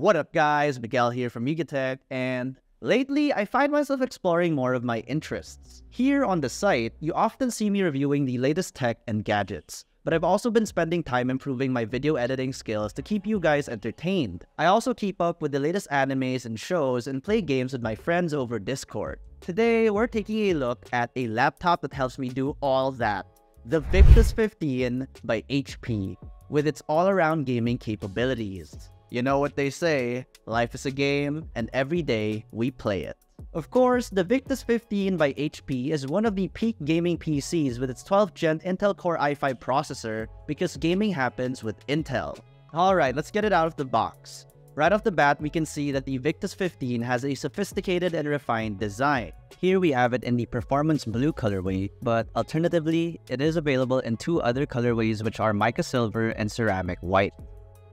What up guys, Miguel here from Yugatech, and lately I find myself exploring more of my interests. Here on the site, you often see me reviewing the latest tech and gadgets, but I've also been spending time improving my video editing skills to keep you guys entertained. I also keep up with the latest animes and shows and play games with my friends over Discord. Today, we're taking a look at a laptop that helps me do all that. The Victus 15 by HP, with its all-around gaming capabilities. You know what they say, life is a game, and every day we play it. Of course, the Victus 15 by HP is one of the peak gaming PCs with its 12th gen Intel Core i5 processor because gaming happens with Intel. Alright, let's get it out of the box. Right off the bat, we can see that the Victus 15 has a sophisticated and refined design. Here we have it in the Performance Blue colorway, but alternatively, it is available in two other colorways which are Mica Silver and Ceramic White.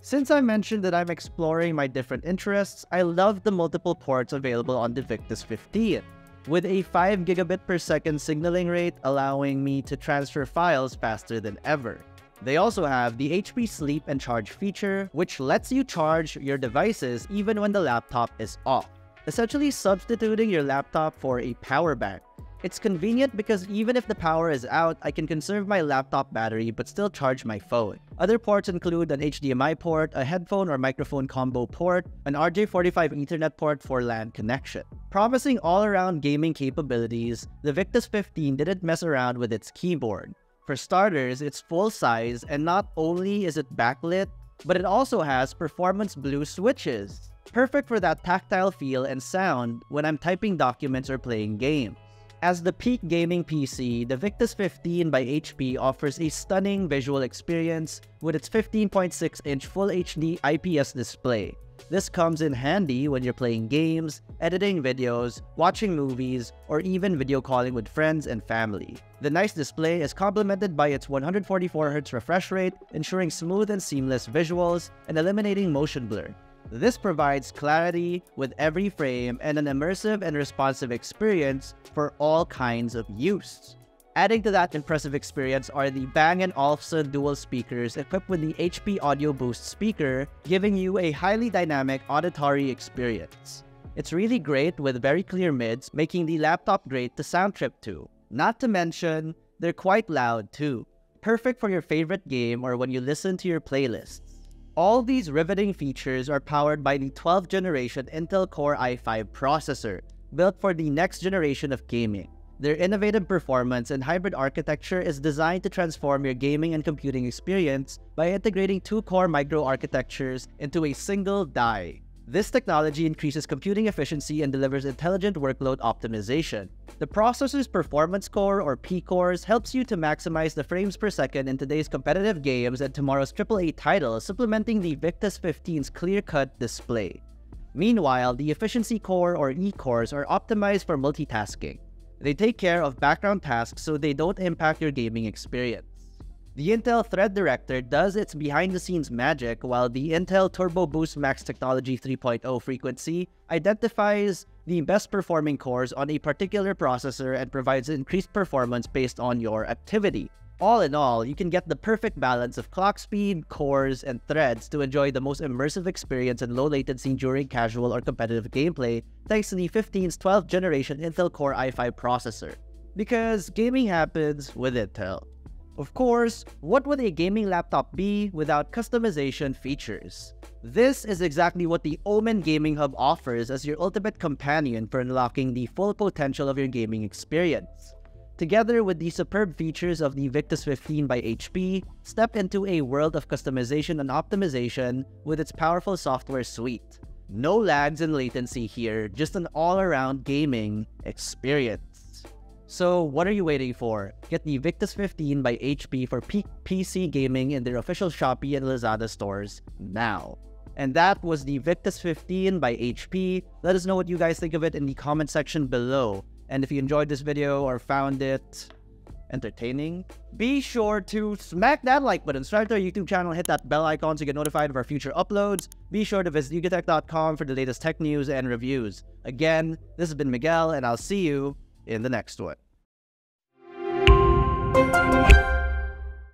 Since I mentioned that I'm exploring my different interests, I love the multiple ports available on the Victus 15, with a 5 gigabit per second signaling rate allowing me to transfer files faster than ever. They also have the HP Sleep and Charge feature, which lets you charge your devices even when the laptop is off, essentially substituting your laptop for a power bank. It's convenient because even if the power is out, I can conserve my laptop battery but still charge my phone. Other ports include an HDMI port, a headphone or microphone combo port, an RJ45 Ethernet port for LAN connection. Promising all-around gaming capabilities, the Victus 15 didn't mess around with its keyboard. For starters, it's full size and not only is it backlit, but it also has performance blue switches. Perfect for that tactile feel and sound when I'm typing documents or playing games. As the peak gaming PC, the Victus 15 by HP offers a stunning visual experience with its 15.6-inch Full HD IPS display. This comes in handy when you're playing games, editing videos, watching movies, or even video calling with friends and family. The nice display is complemented by its 144Hz refresh rate, ensuring smooth and seamless visuals and eliminating motion blur. This provides clarity with every frame and an immersive and responsive experience for all kinds of use. Adding to that impressive experience are the Bang & Olufsen dual speakers equipped with the HP Audio Boost speaker, giving you a highly dynamic auditory experience. It's really great with very clear mids, making the laptop great to sound trip to. Not to mention, they're quite loud too. Perfect for your favorite game or when you listen to your playlists. All these riveting features are powered by the 12th generation Intel Core i5 processor, built for the next generation of gaming. Their innovative performance and hybrid architecture is designed to transform your gaming and computing experience by integrating two core microarchitectures into a single die. This technology increases computing efficiency and delivers intelligent workload optimization. The processor's performance core or P-cores helps you to maximize the frames per second in today's competitive games and tomorrow's AAA titles, supplementing the Victus 15's clear-cut display. Meanwhile, the efficiency core or E-cores are optimized for multitasking. They take care of background tasks so they don't impact your gaming experience. The Intel Thread Director does its behind-the-scenes magic while the Intel Turbo Boost Max Technology 3.0 frequency identifies the best performing cores on a particular processor and provides increased performance based on your activity. All in all, you can get the perfect balance of clock speed, cores, and threads to enjoy the most immersive experience and low latency during casual or competitive gameplay thanks to the 15's 12th generation Intel Core i5 processor. Because gaming happens with Intel. Of course, what would a gaming laptop be without customization features? This is exactly what the Omen Gaming Hub offers as your ultimate companion for unlocking the full potential of your gaming experience. Together with the superb features of the Victus 15 by HP, step into a world of customization and optimization with its powerful software suite. No lags and latency here, just an all-around gaming experience. So what are you waiting for? Get the Victus 15 by HP for PC gaming in their official Shopee and Lazada stores now. And that was the Victus 15 by HP. Let us know what you guys think of it in the comment section below. And if you enjoyed this video or found it entertaining, be sure to smack that like button, subscribe to our YouTube channel, hit that bell icon to get notified of our future uploads. Be sure to visit yugatech.com for the latest tech news and reviews. Again, this has been Miguel, and I'll see you in the next one.